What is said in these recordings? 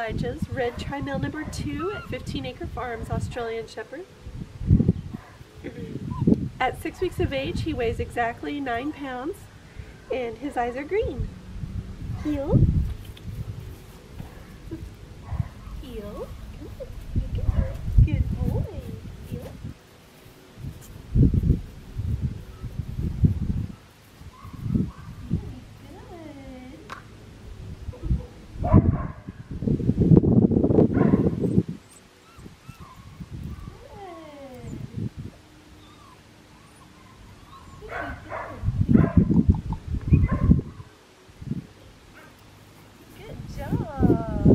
Red Tri-Male number two at 15 Acre Farms, Australian Shepherd. Mm-hmm. At six weeks of age, he weighs exactly nine pounds and his eyes are green. Heel. Good boy. Heel. Good job.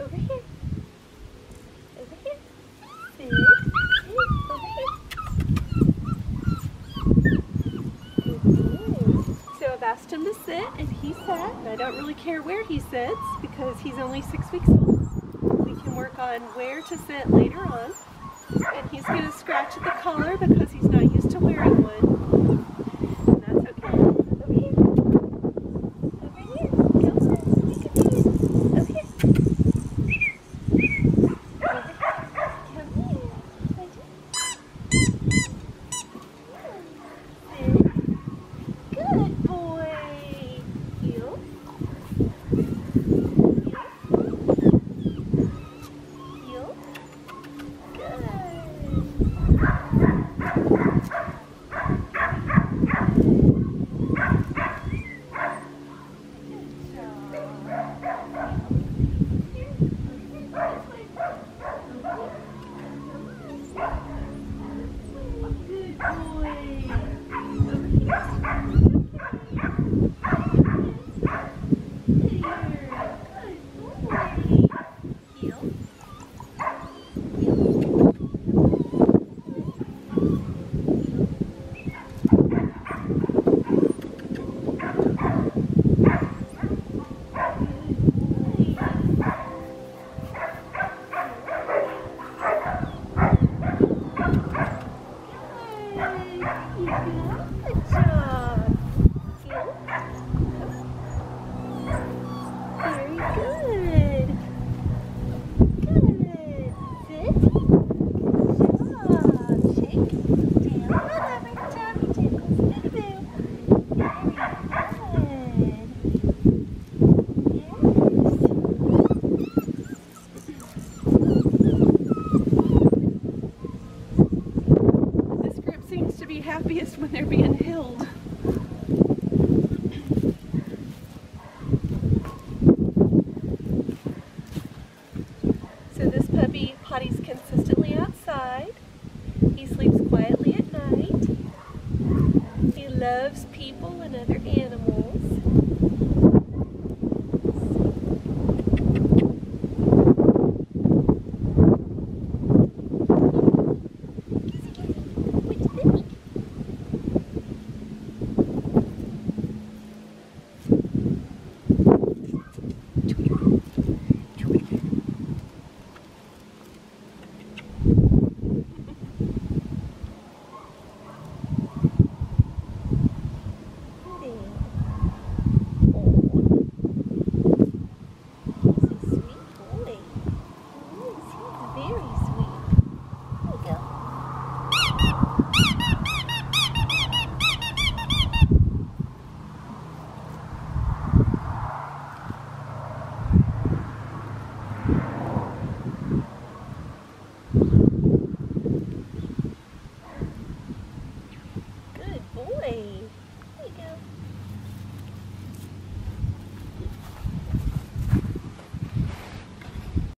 Over here. Over here. Sit. Sit. Over here. Good boy. So I've asked him to sit and he sat. I don't really care where he sits because he's only six weeks old. We can work on where to sit later on. And he's going to scratch at the collar because he's not used to wearing one. And that's okay. Over here. Over here. Come on. Come here. Over here. Over here. Come here. Right here. Sit. Good boy. Heel. Heel. Heel. Good. Good boy. Heel. Good job. Heel. Very. Good. Sit. Good job. Shake. Tail. Another tummy tickles. Good boo. Very good. Yes. This group seems to be when they're being held. So this puppy potties consistently outside. He sleeps quietly at night. He loves people boy.